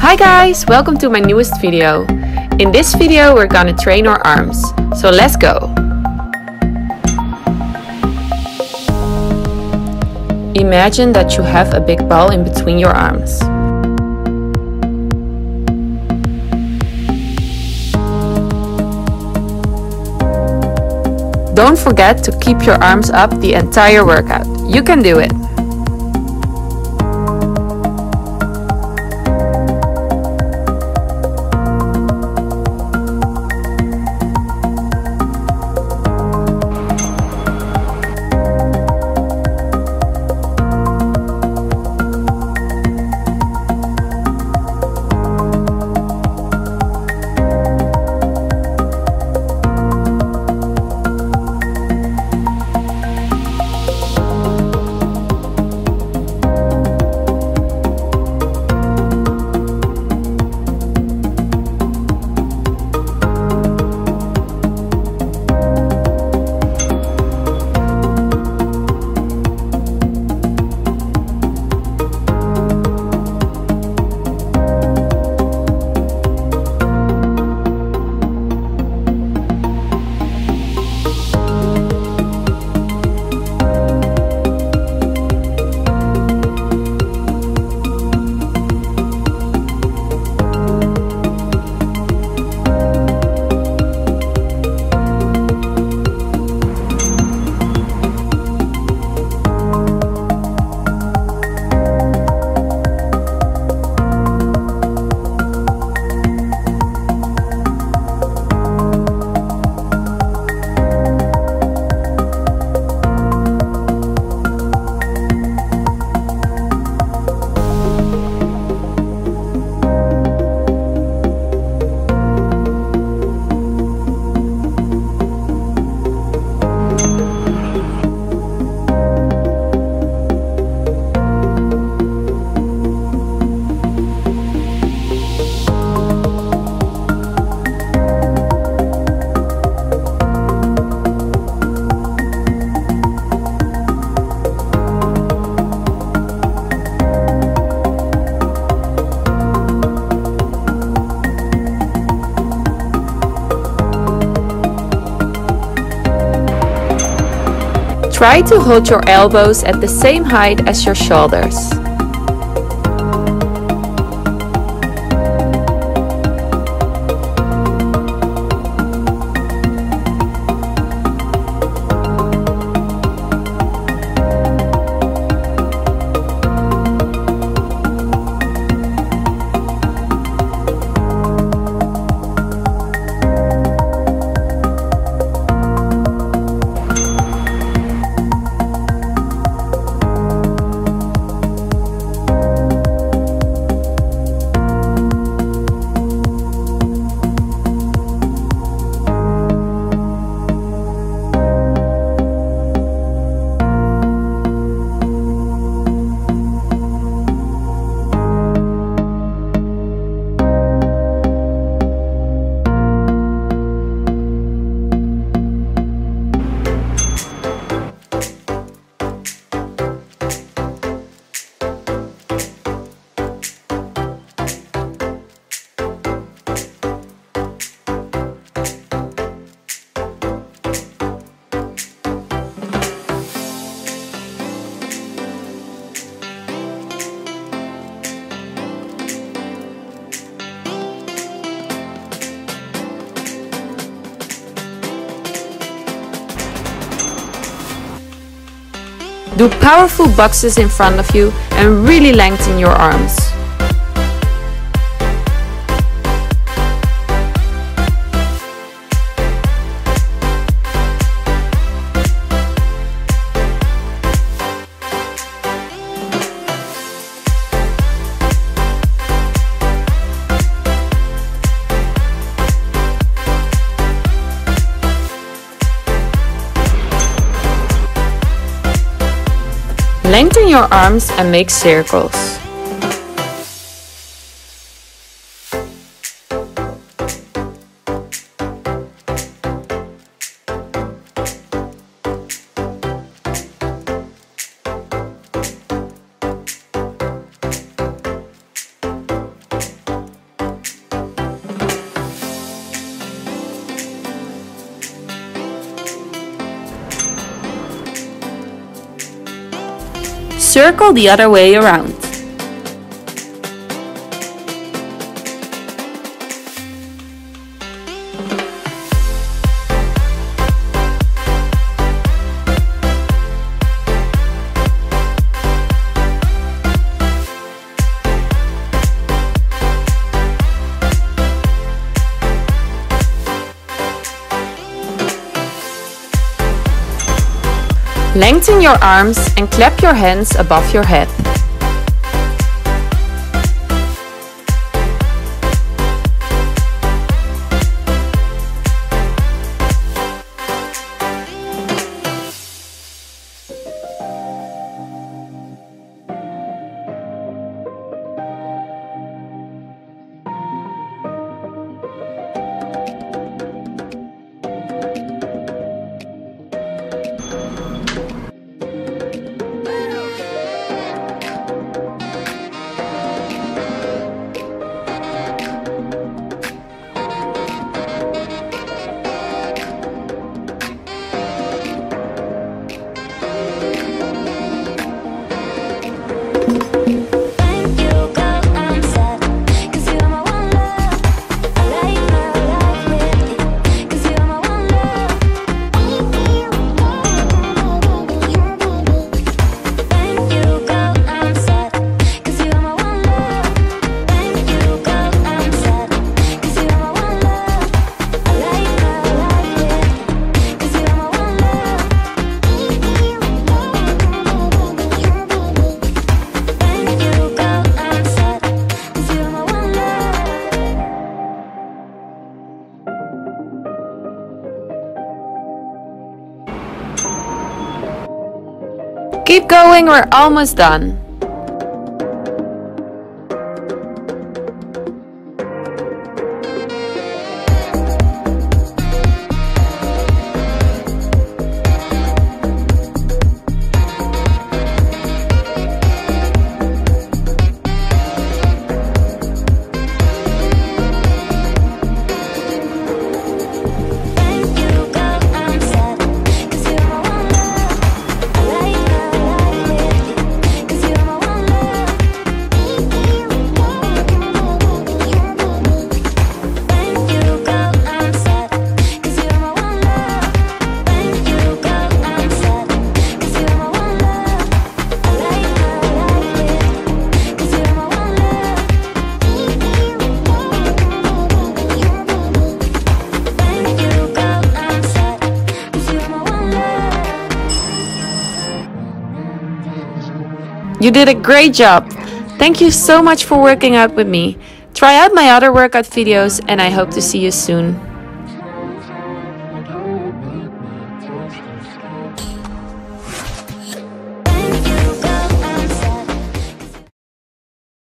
Hi guys, welcome to my newest video. In this video we're gonna train our arms, so let's go! Imagine that you have a big ball in between your arms. Don't forget to keep your arms up the entire workout. You can do it! Try to hold your elbows at the same height as your shoulders. Do powerful boxes in front of you and really lengthen your arms. Lengthen your arms and make circles. Circle the other way around. Lengthen your arms and clap your hands above your head. Keep going, we're almost done. You did a great job! Thank you so much for working out with me. Try out my other workout videos and I hope to see you soon.